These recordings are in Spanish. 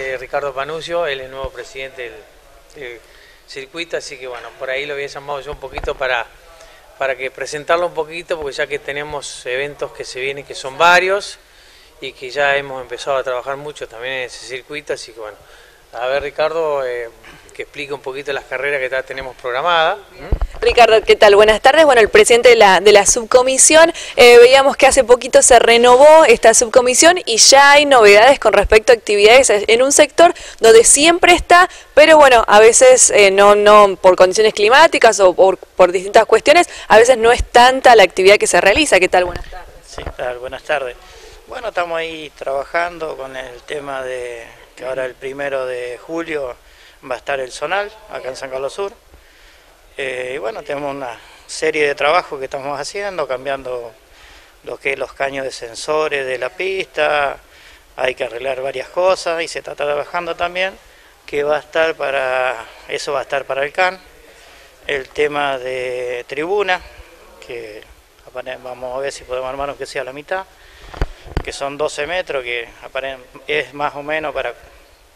Eh, Ricardo Panucio, él es el nuevo presidente del, circuito, así que bueno, por ahí lo había llamado yo un poquito para, para que presentarlo un poquito, porque ya que tenemos eventos que se vienen, que son varios, y que ya hemos empezado a trabajar mucho también en ese circuito, así que bueno, a ver Ricardo, eh, que explique un poquito las carreras que ya tenemos programadas. Ricardo, ¿qué tal? Buenas tardes. Bueno, el presidente de la, de la subcomisión, eh, veíamos que hace poquito se renovó esta subcomisión y ya hay novedades con respecto a actividades en un sector donde siempre está, pero bueno, a veces eh, no, no por condiciones climáticas o por, por, distintas cuestiones, a veces no es tanta la actividad que se realiza. ¿Qué tal? Buenas tardes. Sí, tal, buenas tardes. Bueno, estamos ahí trabajando con el tema de que ahora el primero de julio va a estar el Zonal, acá en San Carlos Sur. Eh, y bueno, tenemos una serie de trabajos que estamos haciendo, cambiando lo que es los caños de sensores de la pista, hay que arreglar varias cosas y se está trabajando también que va a estar para, eso va a estar para el CAN, el tema de tribuna, que vamos a ver si podemos armar que sea la mitad, que son 12 metros, que es más o menos para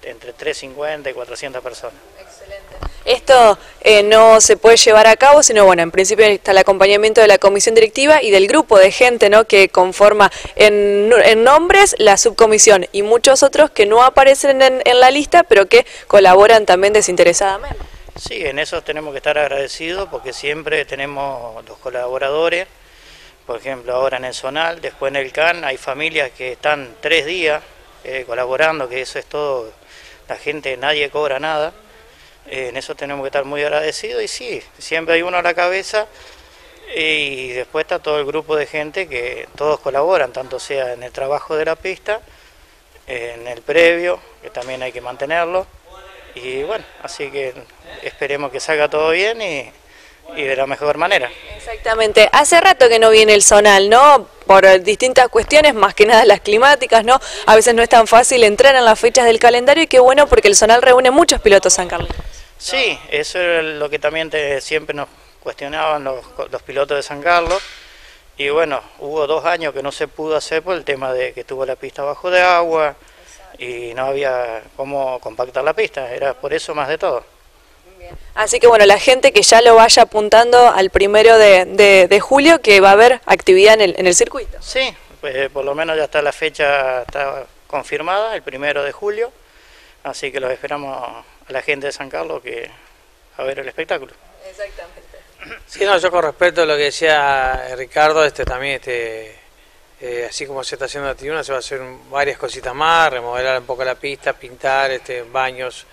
entre 350 y 400 personas. Excelente. Esto eh, no se puede llevar a cabo, sino bueno, en principio está el acompañamiento de la comisión directiva y del grupo de gente ¿no? que conforma en, en nombres la subcomisión y muchos otros que no aparecen en, en la lista, pero que colaboran también desinteresadamente. Sí, en eso tenemos que estar agradecidos porque siempre tenemos los colaboradores, por ejemplo ahora en el Zonal, después en el CAN, hay familias que están tres días eh, colaborando, que eso es todo la gente, nadie cobra nada, eh, en eso tenemos que estar muy agradecidos y sí, siempre hay uno a la cabeza y después está todo el grupo de gente que todos colaboran, tanto sea en el trabajo de la pista, en el previo, que también hay que mantenerlo, y bueno, así que esperemos que salga todo bien y, y de la mejor manera. Exactamente. Hace rato que no viene el zonal, ¿no? Por distintas cuestiones, más que nada las climáticas, ¿no? A veces no es tan fácil entrar en las fechas del calendario y qué bueno porque el zonal reúne muchos pilotos San Carlos. Sí, eso es lo que también te, siempre nos cuestionaban los, los pilotos de San Carlos. Y bueno, hubo dos años que no se pudo hacer por el tema de que tuvo la pista bajo de agua y no había cómo compactar la pista, era por eso más de todo. Así que bueno, la gente que ya lo vaya apuntando al primero de, de, de julio, que va a haber actividad en el, en el circuito. Sí, pues por lo menos ya está la fecha está confirmada, el primero de julio, así que los esperamos a la gente de San Carlos que a ver el espectáculo. Exactamente. Sí, no, yo con respecto a lo que decía Ricardo, este también este eh, así como se está haciendo la tribuna, se va a hacer varias cositas más, remodelar un poco la pista, pintar este baños,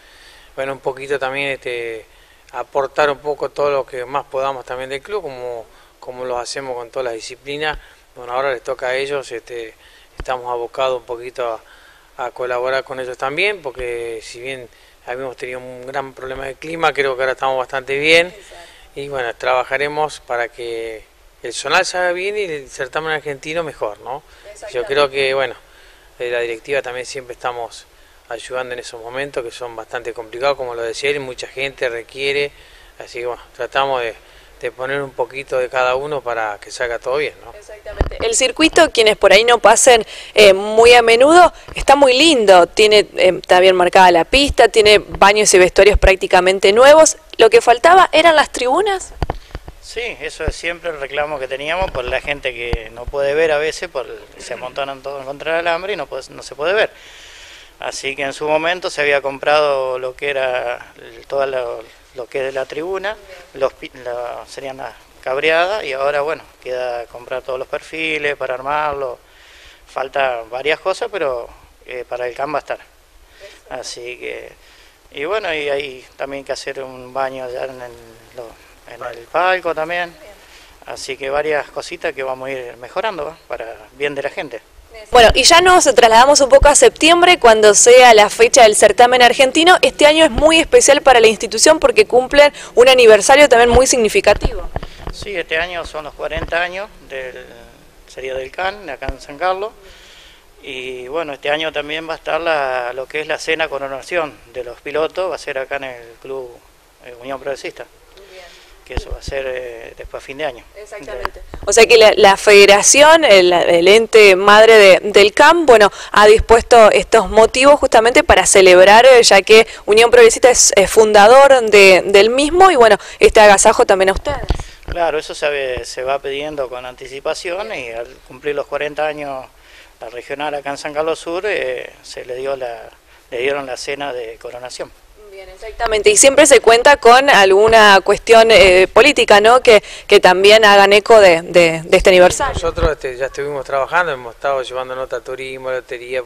bueno, un poquito también este aportar un poco todo lo que más podamos también del club, como, como lo hacemos con todas las disciplinas. Bueno, ahora les toca a ellos, este, estamos abocados un poquito a, a colaborar con ellos también, porque si bien habíamos tenido un gran problema de clima, creo que ahora estamos bastante bien. Y bueno, trabajaremos para que el zonal salga bien y el certamen argentino mejor, ¿no? Yo creo que, bueno, la directiva también siempre estamos ayudando en esos momentos que son bastante complicados, como lo decía él, mucha gente requiere, así que bueno, tratamos de, de, poner un poquito de cada uno para que salga todo bien. ¿no? Exactamente. El circuito, quienes por ahí no pasen eh, muy a menudo, está muy lindo, tiene eh, está bien marcada la pista, tiene baños y vestuarios prácticamente nuevos. Lo que faltaba eran las tribunas. Sí, eso es siempre el reclamo que teníamos por la gente que no puede ver a veces, por, se amontonan todos contra el alambre y no, puede, no se puede ver. Así que en su momento se había comprado lo que era todo lo, lo que es de la tribuna, los, lo, serían las cabreadas y ahora bueno, queda comprar todos los perfiles para armarlo. Falta varias cosas, pero eh, para el CAM va a estar. Así que, y bueno, y hay también que hacer un baño ya en el, en el palco también. Así que varias cositas que vamos a ir mejorando para bien de la gente. Bueno, y ya nos trasladamos un poco a septiembre cuando sea la fecha del certamen argentino. Este año es muy especial para la institución porque cumplen un aniversario también muy significativo. Sí, este año son los 40 años del sería del CAN, acá en San Carlos. Y bueno, este año también va a estar la, lo que es la cena coronación de los pilotos, va a ser acá en el Club Unión Progresista. Que eso va a ser eh, después a fin de año. Exactamente. O sea que la, federación, el, ente madre del CAM, bueno, ha dispuesto estos motivos justamente para celebrar, eh, ya que Unión Progresista es, fundador del mismo y bueno, este agasajo también a ustedes. Claro, eso se, se va pidiendo con anticipación y al cumplir los 40 años la regional acá en San Carlos Sur eh, se le dio la, le dieron la cena de coronación. Exactamente. Y siempre se cuenta con alguna cuestión eh, política, ¿no? Que, que también hagan eco de, de, este aniversario. Nosotros este, ya estuvimos trabajando, hemos estado llevando nota turismo, lotería,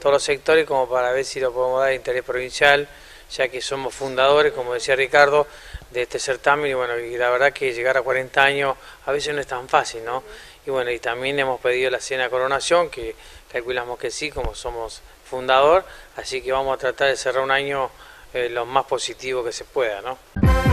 todos los sectores como para ver si lo podemos dar interés provincial, ya que somos fundadores, como decía Ricardo, de este certamen y bueno, y la verdad que llegar a 40 años a veces no es tan fácil, ¿no? Y bueno, y también hemos pedido la cena de coronación, que calculamos que sí, como somos fundador, así que vamos a tratar de cerrar un año eh, lo más positivo que se pueda, ¿no?